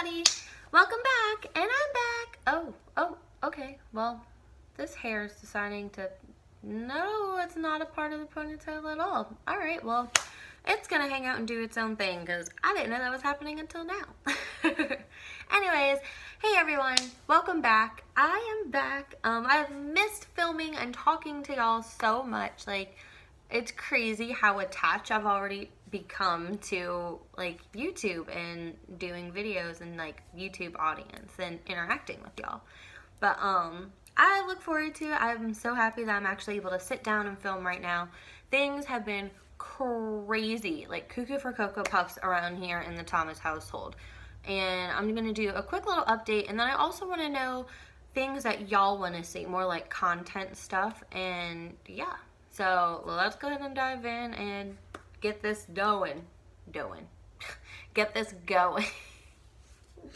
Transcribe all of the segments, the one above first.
everybody. Welcome back, and I'm back. Oh, oh, okay. Well, this hair is deciding to, no, it's not a part of the ponytail at all. All right, well, it's gonna hang out and do its own thing because I didn't know that was happening until now. Anyways, hey everyone, welcome back. I am back. Um, I've missed filming and talking to y'all so much. Like, it's crazy how attached I've already become to like YouTube and doing videos and like YouTube audience and interacting with y'all. But um I look forward to it. I'm so happy that I'm actually able to sit down and film right now. Things have been crazy, like cuckoo for Cocoa Puffs around here in the Thomas household. And I'm gonna do a quick little update and then I also wanna know things that y'all wanna see, more like content stuff and yeah. So let's go ahead and dive in and get this going. doing, get this going.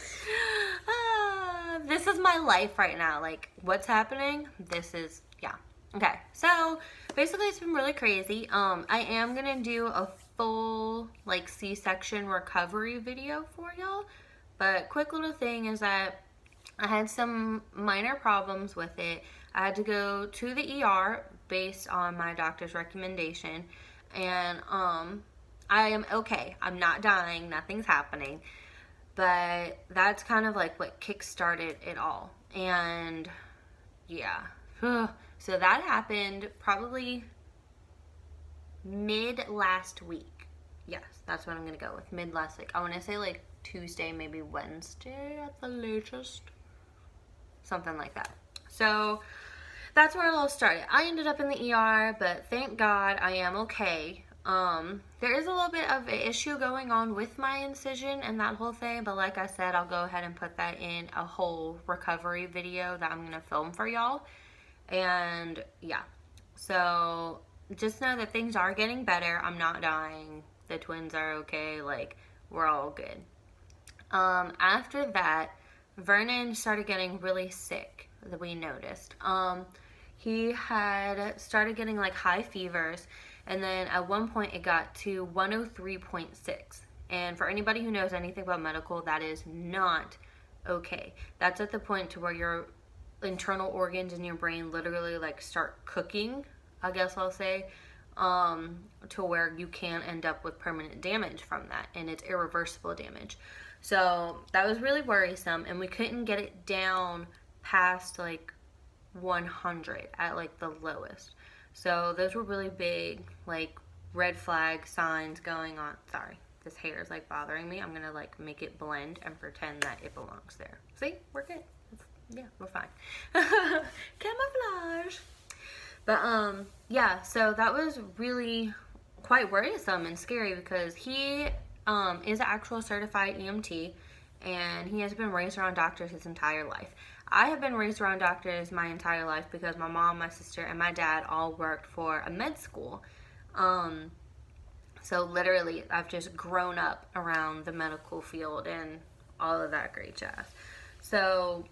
ah, this is my life right now. Like, what's happening? This is, yeah. Okay, so basically it's been really crazy. Um, I am gonna do a full like C-section recovery video for y'all. But quick little thing is that I had some minor problems with it. I had to go to the ER based on my doctor's recommendation and um I am okay. I'm not dying. Nothing's happening. But that's kind of like what kick-started it all. And yeah. So that happened probably mid last week. Yes, that's what I'm going to go with. Mid last week. I want to say like Tuesday, maybe Wednesday at the latest. Something like that. So that's where it all started. I ended up in the ER, but thank God I am okay. Um, there is a little bit of an issue going on with my incision and that whole thing, but like I said, I'll go ahead and put that in a whole recovery video that I'm going to film for y'all. And yeah, so just know that things are getting better. I'm not dying. The twins are okay. Like, we're all good. Um, after that, Vernon started getting really sick that we noticed. Um, he had started getting like high fevers and then at one point it got to 103.6 and for anybody who knows anything about medical that is not okay. That's at the point to where your internal organs in your brain literally like start cooking i guess i'll say um, to where you can end up with permanent damage from that and it's irreversible damage. So that was really worrisome and we couldn't get it down past like 100 at like the lowest. So those were really big like red flag signs going on. Sorry, this hair is like bothering me. I'm gonna like make it blend and pretend that it belongs there. See, we're good. yeah, we're fine. Camouflage. But um, yeah, so that was really quite worrisome and scary because he um, is an actual certified EMT and he has been raised around doctors his entire life. I have been raised around doctors my entire life because my mom, my sister, and my dad all worked for a med school. Um, so literally, I've just grown up around the medical field and all of that great jazz. So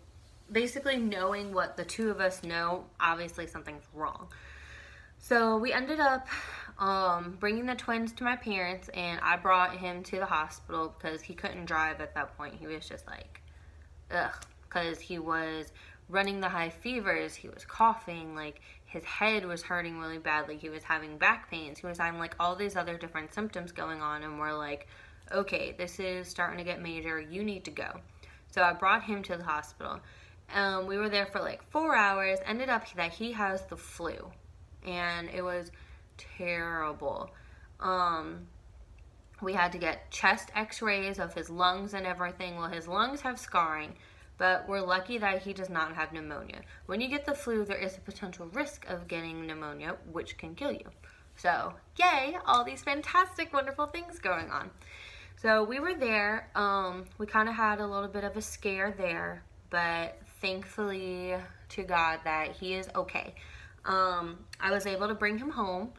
basically, knowing what the two of us know, obviously something's wrong. So we ended up um, bringing the twins to my parents, and I brought him to the hospital because he couldn't drive at that point. He was just like, ugh, because he was running the high fevers, he was coughing, like his head was hurting really badly, he was having back pains, he was having like all these other different symptoms going on, and we're like, okay, this is starting to get major, you need to go. So I brought him to the hospital. Um, we were there for like four hours, ended up that he has the flu, and it was terrible. Um, we had to get chest x-rays of his lungs and everything. Well, his lungs have scarring but we're lucky that he does not have pneumonia. When you get the flu, there is a potential risk of getting pneumonia, which can kill you. So, yay, all these fantastic, wonderful things going on. So we were there. Um, we kind of had a little bit of a scare there, but thankfully to God that he is okay. Um, I was able to bring him home,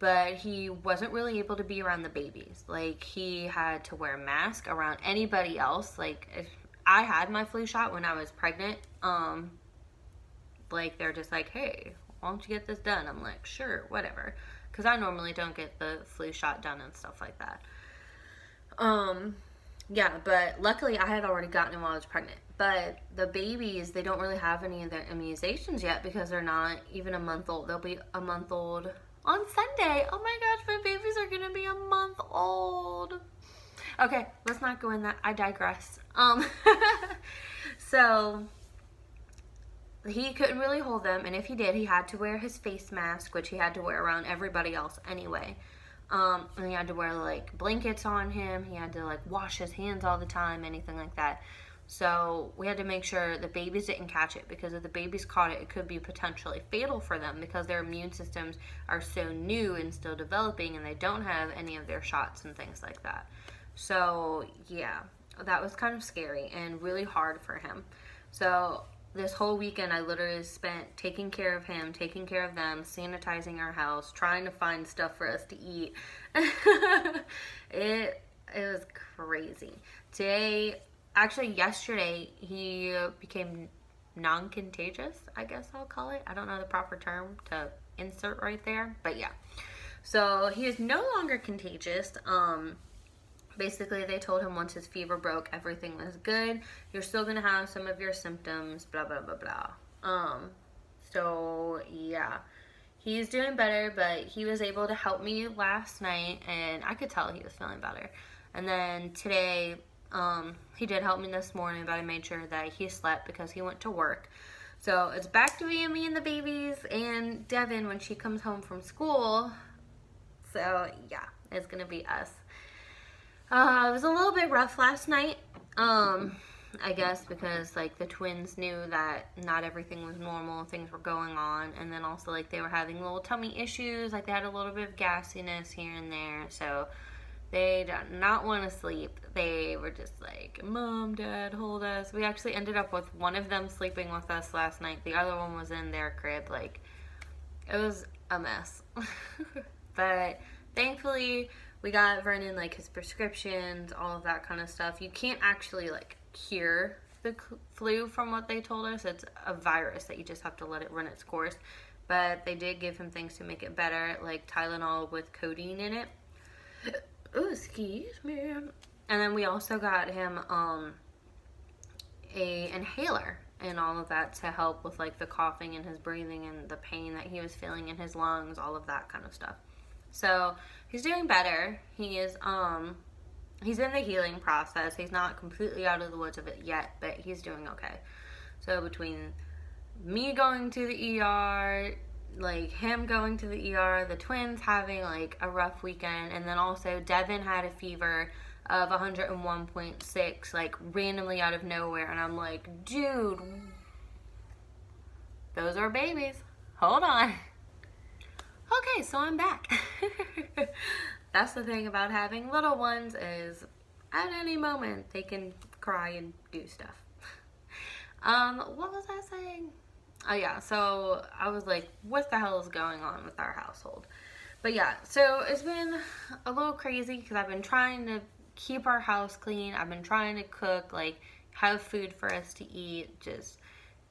but he wasn't really able to be around the babies. Like he had to wear a mask around anybody else. Like if I had my flu shot when I was pregnant. Um, like they're just like, hey, why don't you get this done? I'm like, sure, whatever. Because I normally don't get the flu shot done and stuff like that. Um, yeah, but luckily I had already gotten it while I was pregnant. But the babies, they don't really have any of their immunizations yet because they're not even a month old. They'll be a month old on Sunday. Oh my gosh, my babies are gonna be a month old. Okay, let's not go in that. I digress. Um, so he couldn't really hold them, and if he did, he had to wear his face mask, which he had to wear around everybody else anyway. Um, and he had to wear like blankets on him. He had to like wash his hands all the time, anything like that. So we had to make sure the babies didn't catch it because if the babies caught it, it could be potentially fatal for them because their immune systems are so new and still developing and they don't have any of their shots and things like that. So yeah, that was kind of scary and really hard for him. So this whole weekend I literally spent taking care of him, taking care of them, sanitizing our house, trying to find stuff for us to eat. it it was crazy. Today, actually yesterday, he became non-contagious, I guess I'll call it. I don't know the proper term to insert right there, but yeah. So he is no longer contagious. Um, basically they told him once his fever broke everything was good. You're still gonna have some of your symptoms blah blah blah blah. Um so yeah. He's doing better but he was able to help me last night and i could tell he was feeling better. And then today um he did help me this morning but i made sure that he slept because he went to work. So it's back to being me and the babies and devin when she comes home from school. So yeah it's gonna be us uh, it was a little bit rough last night. Um, I guess because like the twins knew that not everything was normal, things were going on, and then also like they were having little tummy issues, like they had a little bit of gassiness here and there, so they did not want to sleep. They were just like, Mom, Dad, hold us. We actually ended up with one of them sleeping with us last night. The other one was in their crib. Like, it was a mess. but thankfully, we got Vernon like his prescriptions, all of that kind of stuff. You can't actually like cure the flu from what they told us. It's a virus that you just have to let it run its course. But they did give him things to make it better, like Tylenol with codeine in it. Oh, excuse me. And then we also got him um a inhaler and all of that to help with like the coughing and his breathing and the pain that he was feeling in his lungs, all of that kind of stuff. So he's doing better. He is um he's in the healing process. He's not completely out of the woods of it yet, but he's doing okay. So between me going to the ER, like him going to the ER, the twins having like a rough weekend, and then also Devin had a fever of 101.6 like randomly out of nowhere and I'm like, dude, those are babies. Hold on. Okay, so I'm back. That's the thing about having little ones is at any moment they can cry and do stuff. um, what was I saying? Oh yeah, so I was like, what the hell is going on with our household? But yeah, so it's been a little crazy because I've been trying to keep our house clean. I've been trying to cook, like, have food for us to eat, just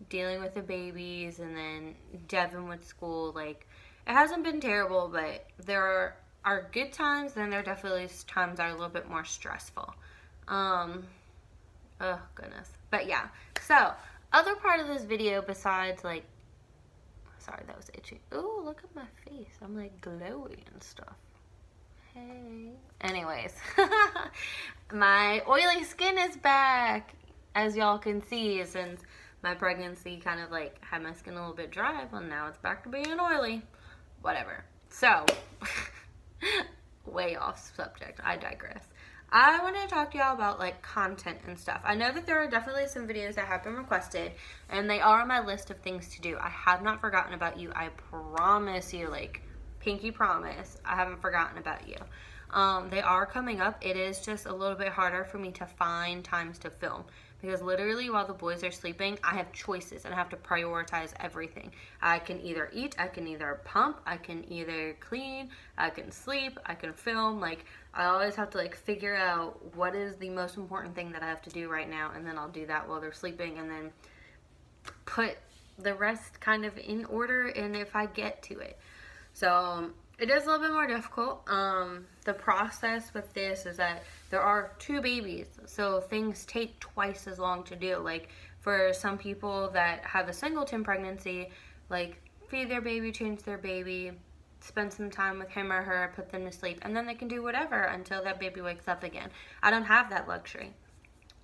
dealing with the babies and then Devin with school, like, it hasn't been terrible, but there are, are good times, and there are definitely times that are a little bit more stressful. Um, oh, goodness. But yeah, so, other part of this video besides, like, sorry, that was itchy. Ooh, look at my face. I'm, like, glowy and stuff. Hey. Anyways, my oily skin is back, as y'all can see, since my pregnancy kind of, like, had my skin a little bit dry, well, now it's back to being oily whatever. So, way off subject. I digress. I want to talk to y'all about like content and stuff. I know that there are definitely some videos that have been requested and they are on my list of things to do. I have not forgotten about you. I promise you, like, pinky promise, I haven't forgotten about you. Um, they are coming up. It is just a little bit harder for me to find times to film because literally while the boys are sleeping, I have choices and I have to prioritize everything. I can either eat, I can either pump, I can either clean, I can sleep, I can film. Like I always have to like figure out what is the most important thing that I have to do right now and then I'll do that while they're sleeping and then put the rest kind of in order and if I get to it. So um, it is a little bit more difficult. Um, the process with this is that there are two babies, so things take twice as long to do. Like for some people that have a singleton pregnancy, like feed their baby, change their baby, spend some time with him or her, put them to sleep, and then they can do whatever until that baby wakes up again. I don't have that luxury.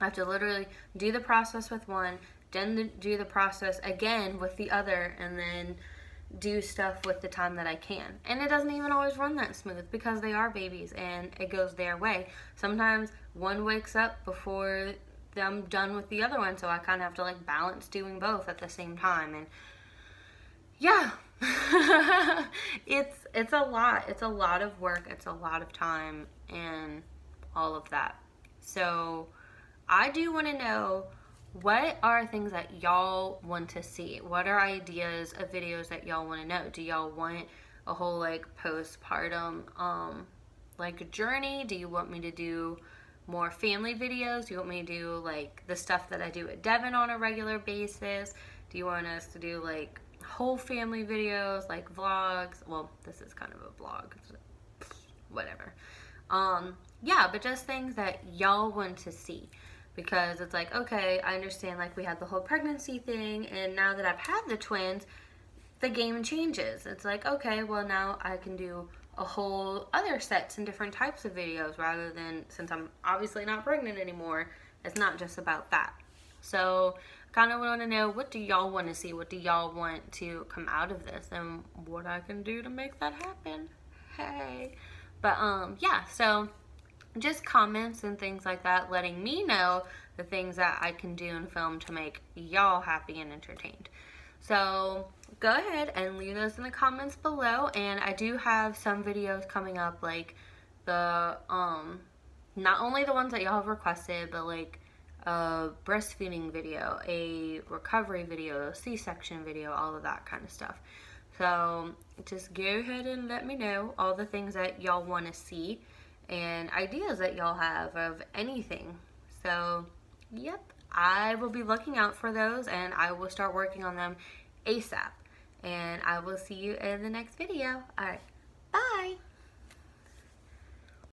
I have to literally do the process with one, then do the process again with the other, and then do stuff with the time that I can. And it doesn't even always run that smooth because they are babies and it goes their way. Sometimes one wakes up before I'm done with the other one, so I kind of have to like balance doing both at the same time. And yeah, it's it's a lot. It's a lot of work. It's a lot of time and all of that. So I do want to know what are things that y'all want to see? What are ideas of videos that y'all want to know? Do y'all want a whole like postpartum um like journey? Do you want me to do more family videos? Do you want me to do like the stuff that I do at Devon on a regular basis? Do you want us to do like whole family videos, like vlogs? Well, this is kind of a vlog. Whatever. Um yeah, but just things that y'all want to see because it's like, okay, I understand like we had the whole pregnancy thing and now that I've had the twins, the game changes. It's like, okay, well now I can do a whole other sets and different types of videos rather than since I'm obviously not pregnant anymore, it's not just about that. So kind of want to know what do y'all want to see? What do y'all want to come out of this and what I can do to make that happen. Hey. But um yeah, so just comments and things like that letting me know the things that I can do and film to make y'all happy and entertained. So go ahead and leave those in the comments below and I do have some videos coming up like the um not only the ones that y'all have requested but like a breastfeeding video, a recovery video, C-section video, all of that kind of stuff. So just go ahead and let me know all the things that y'all want to see and ideas that y'all have of anything. So, yep, I will be looking out for those and I will start working on them ASAP. And I will see you in the next video. All right.